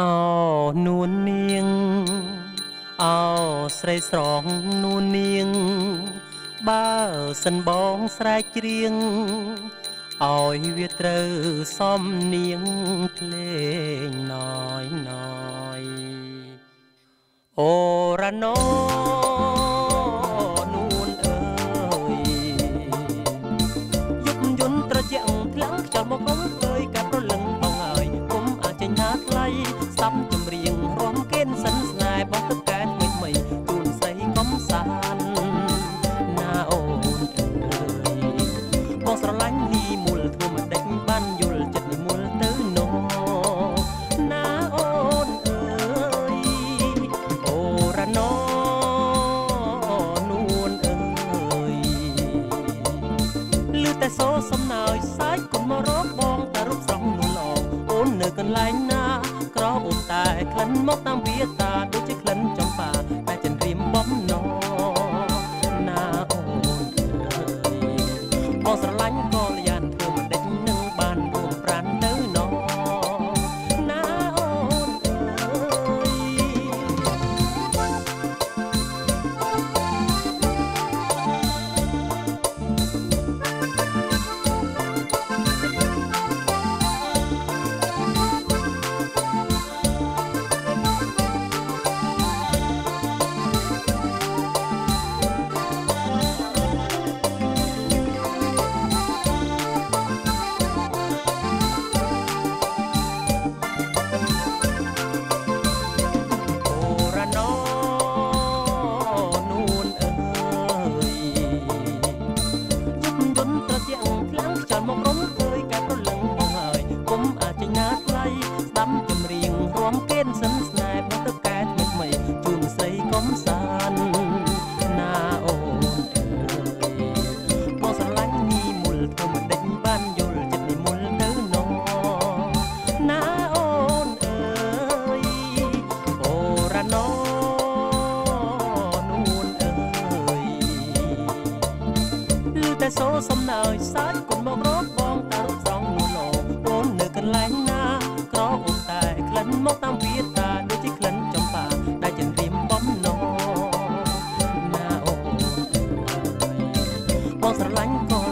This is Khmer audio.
អូនួននាងអូស្រីស្រងនួននាង បើសិនបងស្រែកច្រៀងឲ្យវាត្រូវសំនៀងភ្លេងណយណយអូរ៉ាណូ មូលធ្វើមិនដេចបានយល់ចិត្តនីមូលទៅនោះណាអូនអើយអូរ៉ាណូនួនអើយលឺតែសូរសំណើចសាច់គុំមករកបងតែរូបស្រស់នោះល្អអូននៅកន្លែងណា ក្រអូនតែក្លិនមកតាមវាតាដូចជាក្លិនចំបា ណូនួនអើយលឺតែសូរសំណើចសាច់គុនមករកបងតារូបស្រង់នោះលោអូននៅកន្លែងណាក្រអូនតែក្លិនមកតាមវាតាដូចជាក្លិនចំបាដែលចិនរៀមបំណណាអូនអើយបងស្រឡាញ់កល